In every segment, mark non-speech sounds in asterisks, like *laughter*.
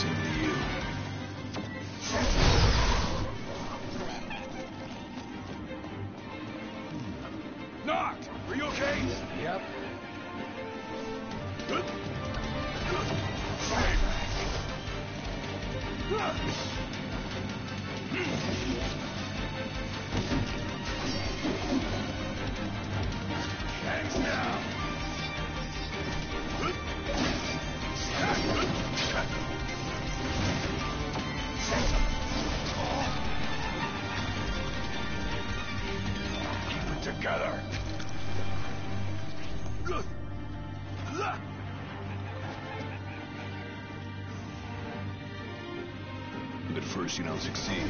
Same to you. But first you don't succeed.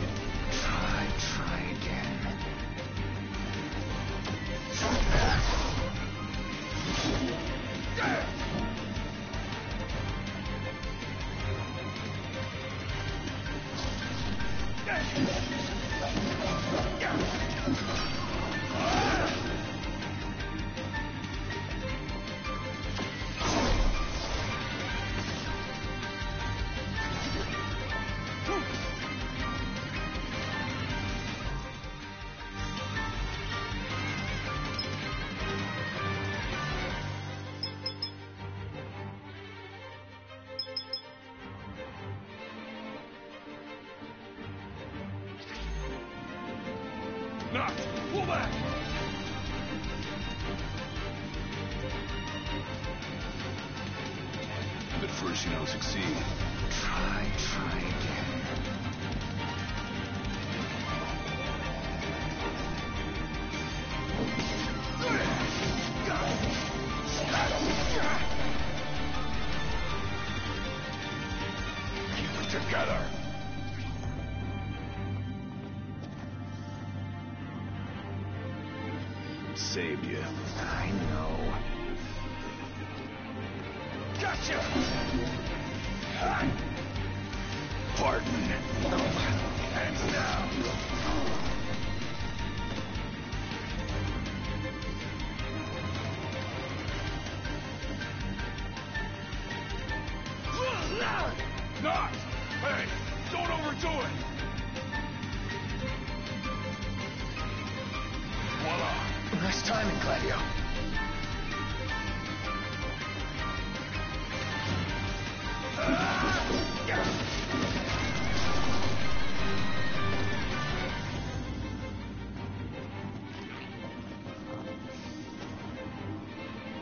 Try, try again. Knocked! But you don't succeed. Try, try again. Keep it together. Saved you. I know. Gotcha! Pardon. Hands down.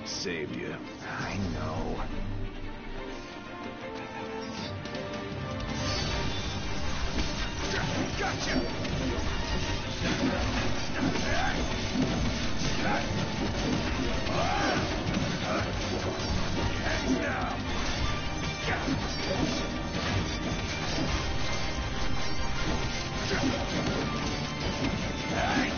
Saved you. I know. Gotcha! Hey!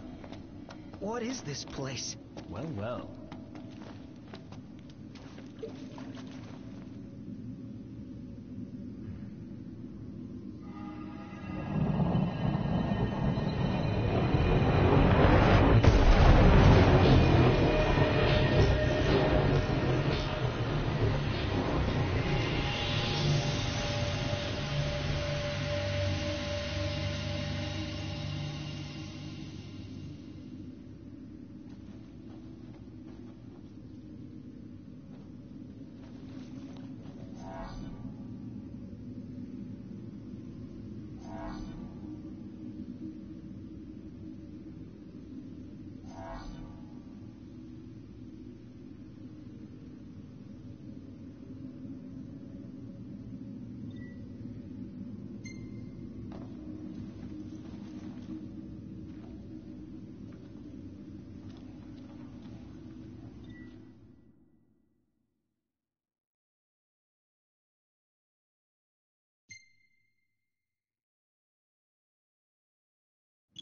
What is this place? Well, well.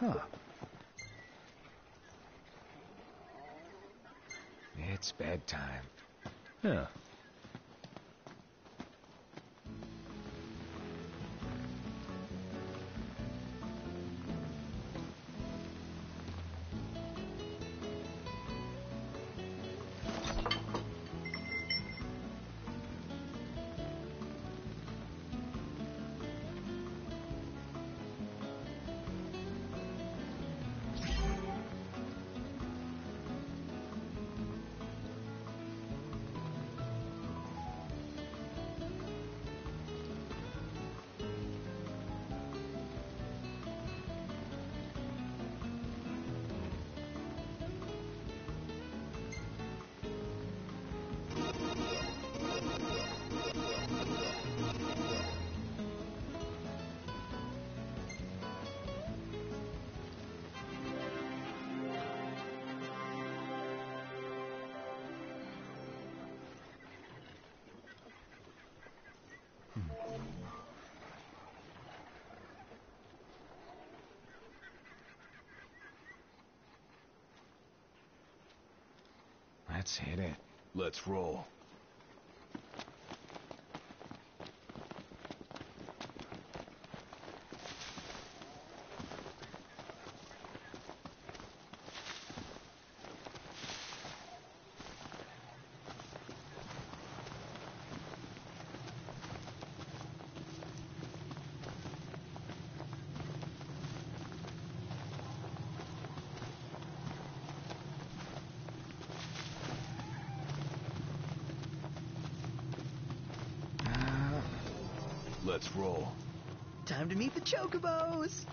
Huh. It's bedtime. Yeah. Let's hit it. Let's roll. Let's roll. Time to meet the Chocobos!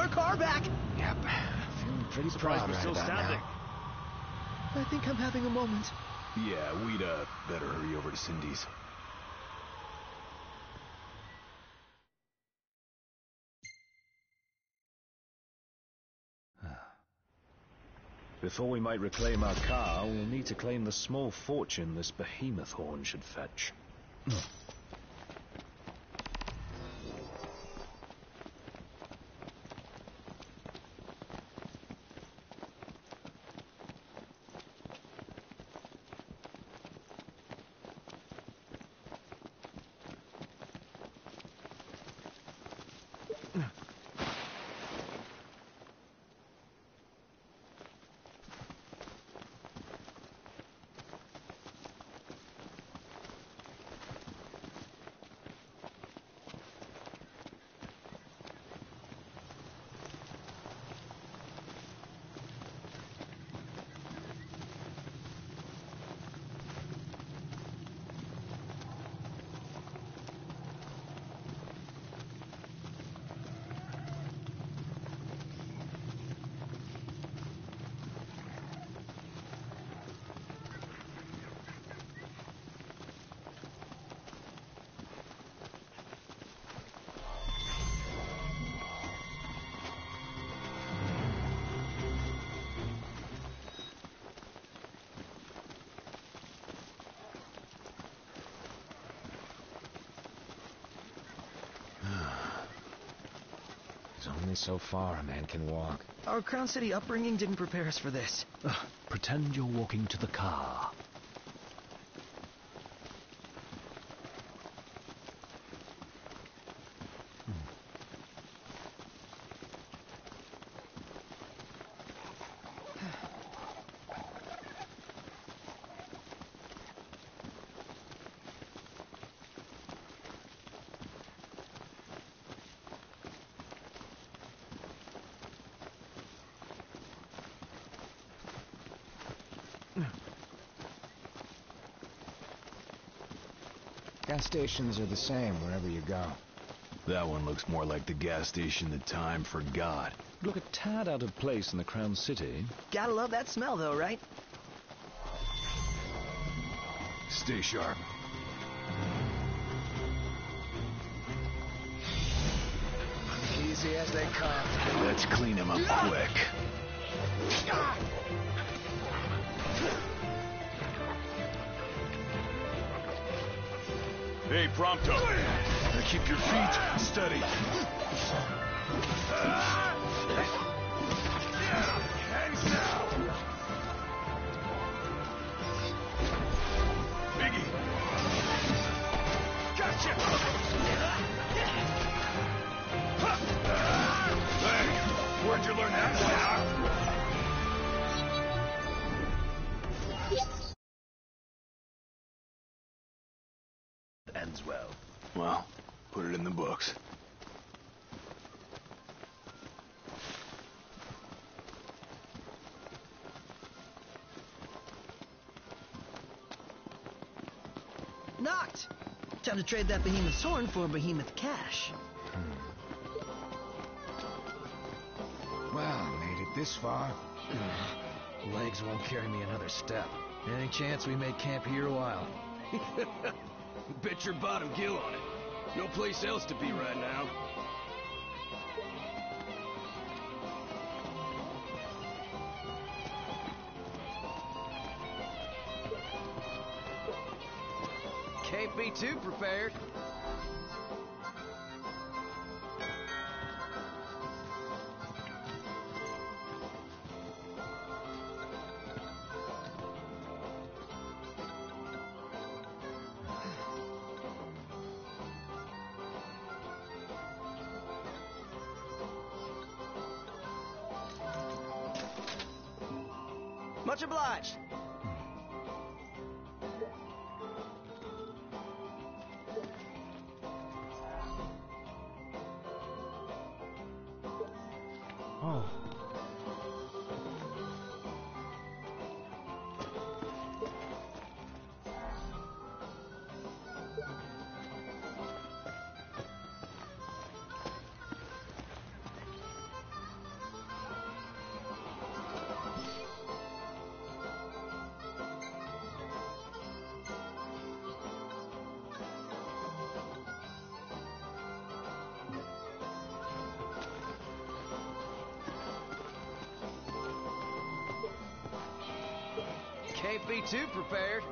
Our car back. Yep. Feeling pretty Surprised proud we're right still about standing. now. I think I'm having a moment. Yeah, we'd, uh, better hurry over to Cindy's. *sighs* Before we might reclaim our car, we'll need to claim the small fortune this behemoth horn should fetch. *laughs* only so far a man can walk. Our Crown City upbringing didn't prepare us for this. Ugh, pretend you're walking to the car. Gas stations are the same wherever you go. That one looks more like the gas station that time forgot. Look a tad out of place in the Crown City. Gotta love that smell, though, right? Stay sharp. Easy as they come. Let's clean him up quick. Ah! Hey, Prompto. Now keep your feet steady. Ends well. Well, put it in the books. Knocked! Time to trade that behemoth's horn for behemoth cash. Hmm. Well, made it this far. *sighs* Legs won't carry me another step. Any chance we make camp here a while? *laughs* Bet your bottom gil on it. No place else to be right now. Can't be too prepared. Much obliged. Can't be too prepared.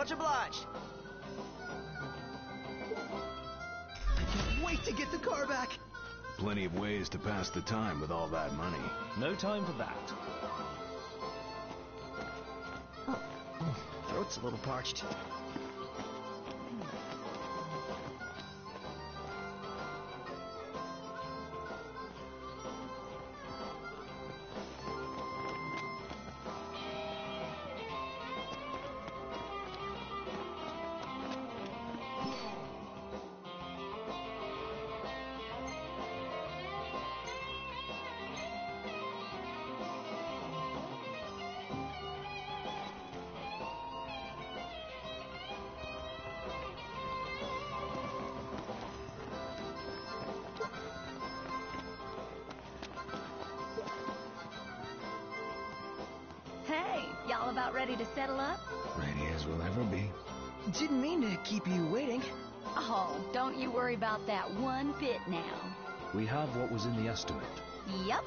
Much obliged. I can't wait to get the car back. Plenty of ways to pass the time with all that money. No time for that. Oh, Throat's a little parched. As we'll ever be. Didn't mean to keep you waiting. Oh, don't you worry about that one bit now. We have what was in the estimate. Yep,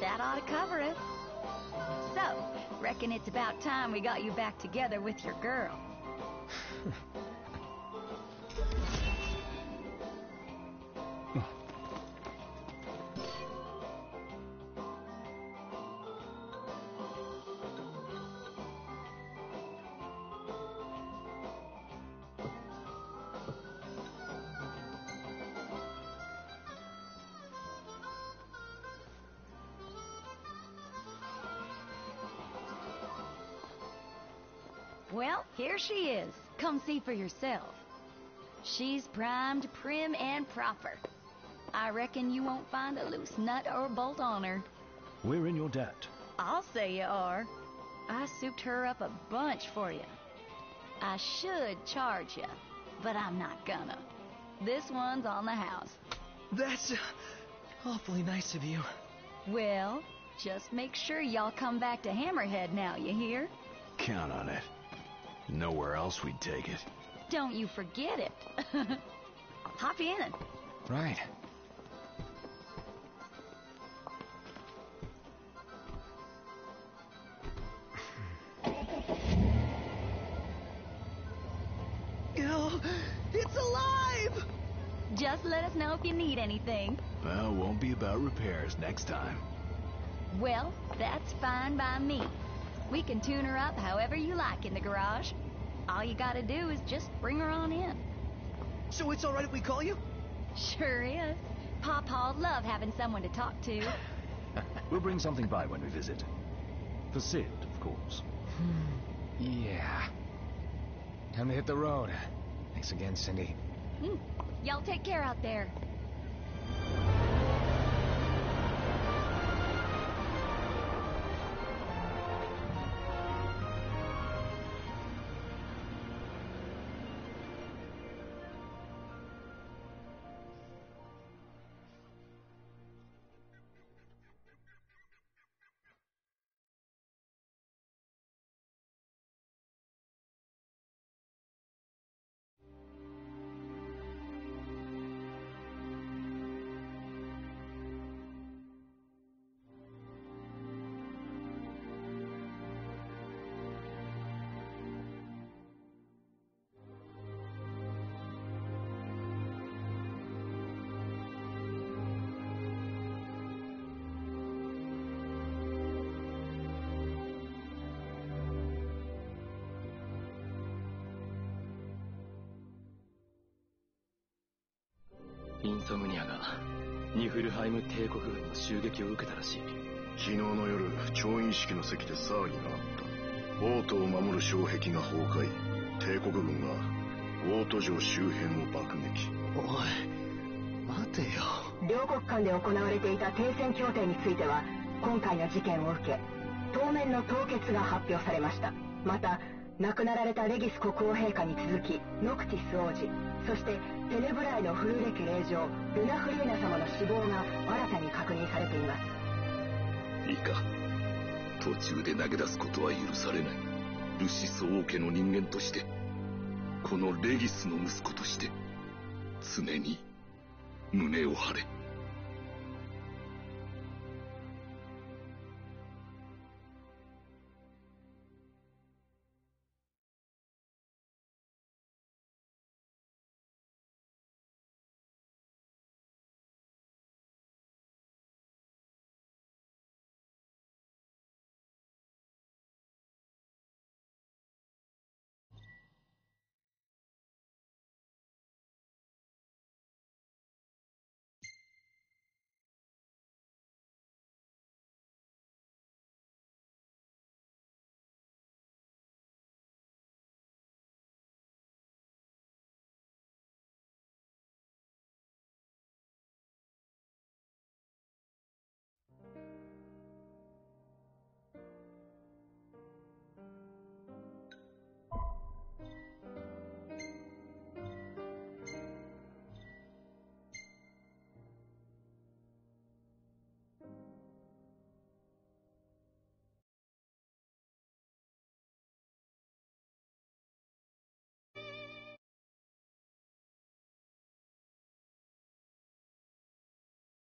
that ought to cover it. So, reckon it's about time we got you back together with your girl. *laughs* Well, here she is. Come see for yourself. She's primed, prim, and proper. I reckon you won't find a loose nut or bolt on her. We're in your debt. I'll say you are. I souped her up a bunch for you. I should charge you, but I'm not gonna. This one's on the house. That's uh, awfully nice of you. Well, just make sure y'all come back to Hammerhead now, you hear? Count on it. Nowhere else we'd take it. Don't you forget it. *laughs* Hop in. Right. Oh, it's alive! Just let us know if you need anything. Well, won't be about repairs next time. Well, that's fine by me. We can tune her up however you like in the garage. All you gotta do is just bring her on in. So it's all right if we call you? Sure is. Pawpaw'd love having someone to talk to. *laughs* We'll bring something by when we visit. For Cid, of course. Yeah. Time to hit the road. Thanks again, Cindy. Hmm. Y'all take care out there. インソムニアがニフルハイム帝国軍の襲撃を受けたらしい。昨日の夜調印式の席で騒ぎがあった。王都を守る障壁が崩壊。帝国軍が王都城周辺を爆撃。おい待てよ。両国間で行われていた停戦協定については今回の事件を受け当面の凍結が発表されました。また亡くなられたレギス国王陛下に続きノクティス王子そしてテネブライのフルーレ家令嬢ルナフリーナ様の死亡が新たに確認されています。いいか。途中で投げ出すことは許されない。ルシス王家の人間としてこのレギスの息子として常に胸を張れ。